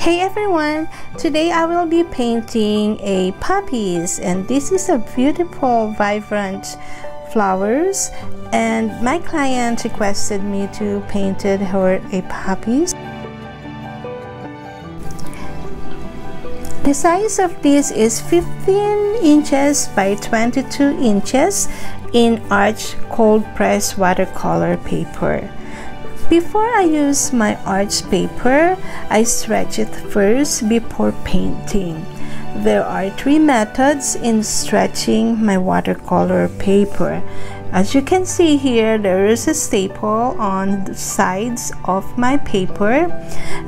Hey everyone! Today I will be painting a poppies and this is a beautiful vibrant flowers and my client requested me to painted her a poppies. The size of this is 15 inches by 22 inches in arch cold press watercolor paper. Before I use my arch paper, I stretch it first before painting. There are three methods in stretching my watercolor paper. As you can see here, there is a staple on the sides of my paper.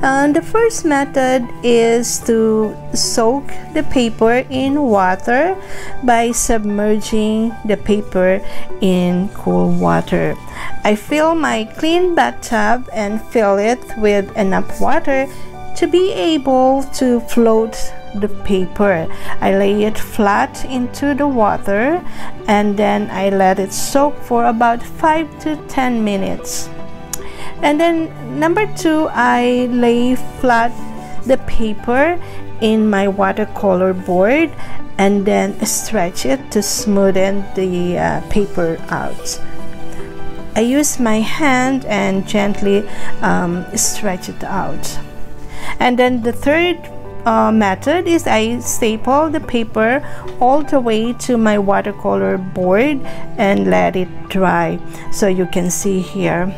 And the first method is to soak the paper in water by submerging the paper in cool water. I fill my clean bathtub and fill it with enough water to be able to float the paper. I lay it flat into the water and then I let it soak for about 5 to 10 minutes. And then number two, I lay flat the paper in my watercolor board and then stretch it to smoothen the uh, paper out. I use my hand and gently um, stretch it out. And then the third uh, method is I staple the paper all the way to my watercolor board and let it dry. So you can see here.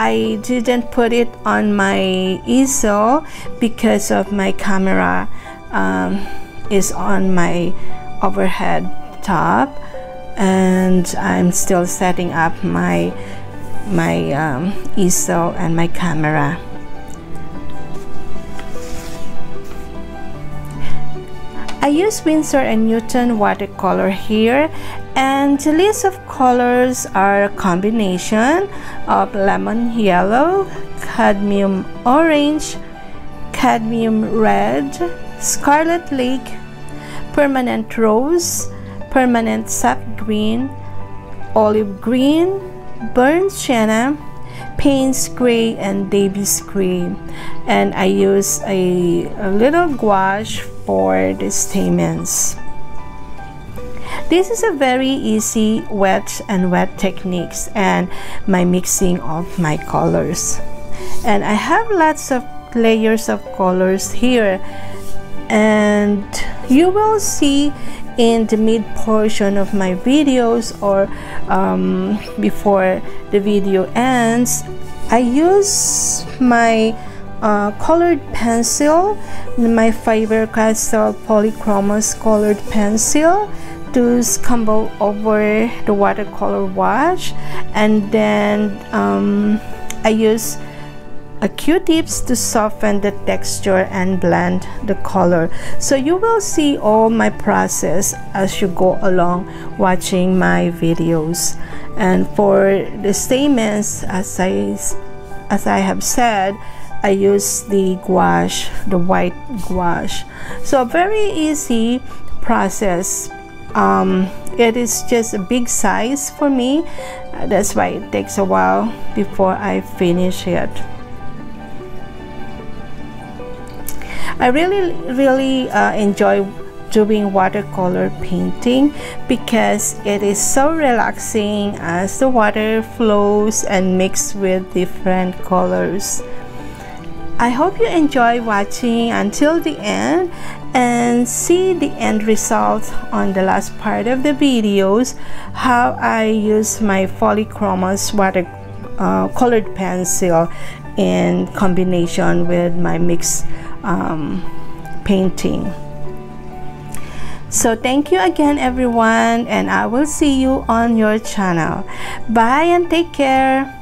I didn't put it on my easel because of my camera um, is on my overhead top. And I'm still setting up my my um, easel and my camera. I use Winsor & Newton watercolor here and the list of colors are a combination of lemon yellow, cadmium orange, cadmium red, scarlet lake, permanent rose, permanent sap green, olive green, burnt sienna, Payne's gray and Davy's gray and I use a, a little gouache for the stamens. This is a very easy wet and wet techniques and my mixing of my colors. And I have lots of layers of colors here and you will see in the mid portion of my videos or um, before the video ends I use my uh, colored pencil my Faber-Castell Polychromos colored pencil to scumble over the watercolor wash and then um, I use a q-tips to soften the texture and blend the color. So you will see all my process as you go along watching my videos. And for the stamens as I as I have said I use the gouache the white gouache. So a very easy process. Um, it is just a big size for me. That's why it takes a while before I finish it I really really uh, enjoy doing watercolor painting because it is so relaxing as the water flows and mix with different colors. I hope you enjoy watching until the end and see the end result on the last part of the videos how I use my Polychromos water uh, colored pencil in combination with my mix um, painting. So thank you again everyone and I will see you on your channel. Bye and take care.